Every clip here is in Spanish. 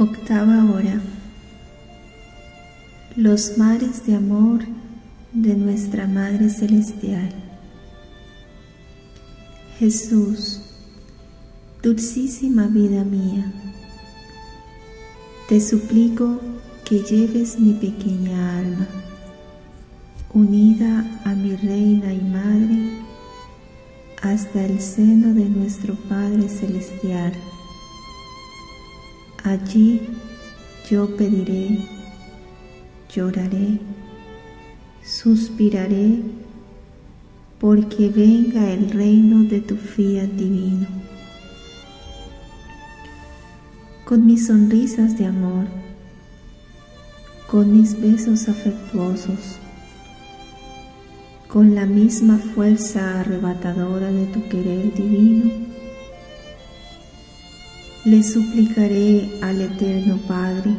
Octava hora. Los mares de amor de nuestra Madre Celestial. Jesús, dulcísima vida mía, te suplico que lleves mi pequeña alma, unida a mi Reina y Madre, hasta el seno de nuestro Padre Celestial Allí yo pediré, lloraré, suspiraré, porque venga el reino de tu fiat divino. Con mis sonrisas de amor, con mis besos afectuosos, con la misma fuerza arrebatadora de tu querer divino, le suplicaré al Eterno Padre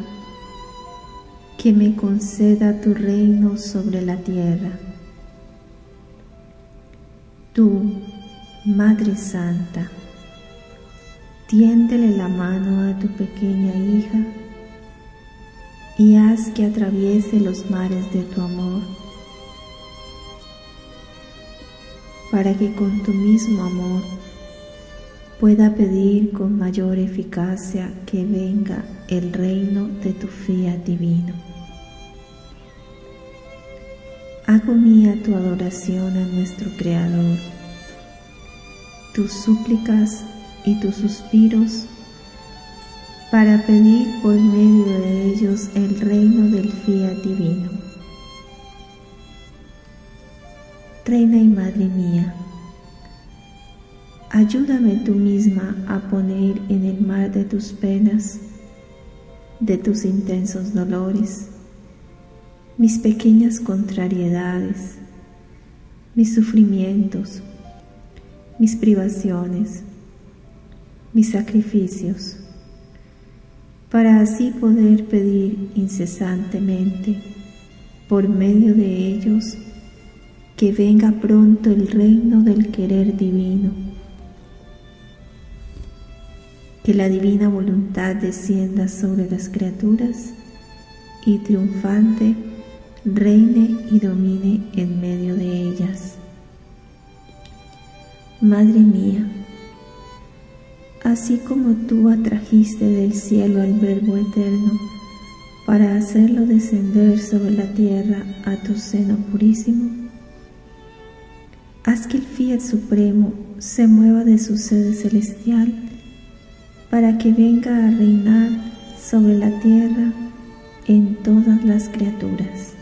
que me conceda tu reino sobre la tierra. Tú, Madre Santa, tiéndele la mano a tu pequeña hija y haz que atraviese los mares de tu amor, para que con tu mismo amor pueda pedir con mayor eficacia que venga el reino de tu fiat divino. Hago mía tu adoración a nuestro Creador, tus súplicas y tus suspiros para pedir por medio de ellos el reino del fiat divino. Reina y Madre mía, Ayúdame tú misma a poner en el mar de tus penas, de tus intensos dolores, mis pequeñas contrariedades, mis sufrimientos, mis privaciones, mis sacrificios, para así poder pedir incesantemente por medio de ellos que venga pronto el reino del querer divino que la divina voluntad descienda sobre las criaturas y triunfante reine y domine en medio de ellas. Madre mía, así como tú atrajiste del cielo al Verbo eterno para hacerlo descender sobre la tierra a tu seno purísimo, haz que el fiat supremo se mueva de su sede celestial para que venga a reinar sobre la tierra en todas las criaturas.